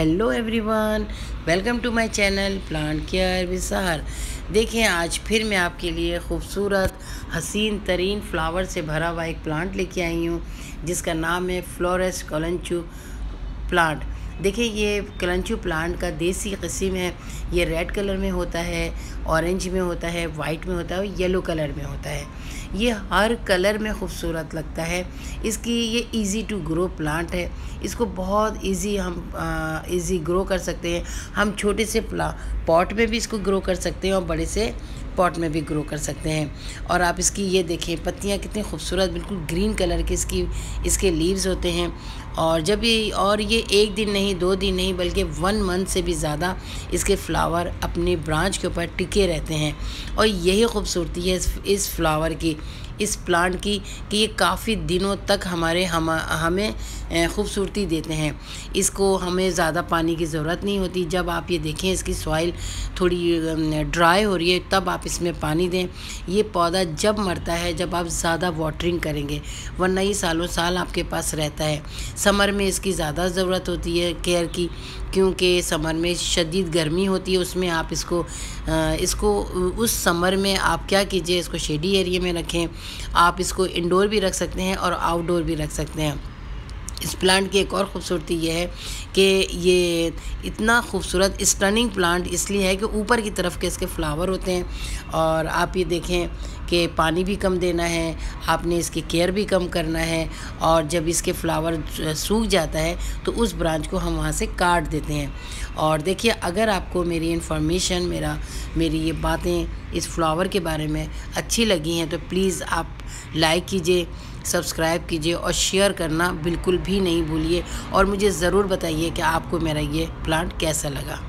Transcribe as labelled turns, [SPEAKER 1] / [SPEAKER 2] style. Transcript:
[SPEAKER 1] Hello everyone welcome to my channel plant care विसार देखें आज फिर मैं आपके लिए खूबसूरत, हसीन, तरीन फ्लावर से भरा हुआ एक प्लांट लेके आई हूँ, जिसका नाम है फ्लोरेस कलंचू प्लांट देखिए, ये कलंचू प्लांट का देसी कस्म है। ये रेड कलर में होता है ऑरेंज में होता है वाइट में होता है और येलो कलर में होता है। ये हर कलर में खूबसूरत लगता है। इसकी ये इजी टू ग्रो प्लांट है। इसको बहुत इजी हम इजी ग्रो कर सकते हैं। हम छोटे से पॉट में भी इसको ग्रो कर सकते हैं और बड़े से पॉट में भी ग्रो कर सकते हैं। और आप इसकी ये देखें पत्तियाँ कितनी खूबसूरत बिल्कुल ग्रीन कलर के इसकी इसके लीव्स होते हैं। और जब ये और ये एक दिन नहीं दो दिन नहीं बल्कि वन मंथ से भी ज़्यादा इसके फ्लावर अपने ब्रांच के ऊपर टिके रहते हैं। और यही खूबसूरती है इस, इस फ्लावर की। इस प्लांट की कि ये काफ़ी दिनों तक हमारे, हम, हमें खूबसूरती देते हैं। इसको हमें ज़्यादा पानी की ज़रूरत नहीं होती। जब आप ये देखें, इसकी सॉइल थोड़ी ड्राई हो रही है, तब आप इसमें पानी दें। ये पौधा जब मरता है, जब आप ज़्यादा वाटरिंग करेंगे, वरना ये सालों साल आपके पास रहता है। समर में इसकी ज़्यादा ज़रूरत होती है केयर की, क्योंकि समर में शदीद गर्मी होती है, उसमें आप इसको इसको, उस समर में आप क्या कीजिए, इसको शेडी एरिया में रखें। आप इसको इंडोर भी रख सकते हैं और आउटडोर भी रख सकते हैं। इस प्लांट की एक और ख़ूबसूरती ये है कि ये इतना खूबसूरत स्टनिंग प्लांट इसलिए है कि ऊपर की तरफ़ के इसके फ्लावर होते हैं और आप ये देखें कि पानी भी कम देना है, आपने इसकी केयर भी कम करना है और जब इसके फ्लावर सूख जाता है तो उस ब्रांच को हम वहाँ से काट देते हैं। और देखिए, अगर आपको मेरी इन्फॉर्मेशन मेरा मेरी ये बातें इस फ्लावर के बारे में अच्छी लगी हैं तो प्लीज़ आप लाइक कीजिए, सब्सक्राइब कीजिए और शेयर करना बिल्कुल भी नहीं भूलिए। और मुझे ज़रूर बताइए कि आपको मेरा ये प्लांट कैसा लगा।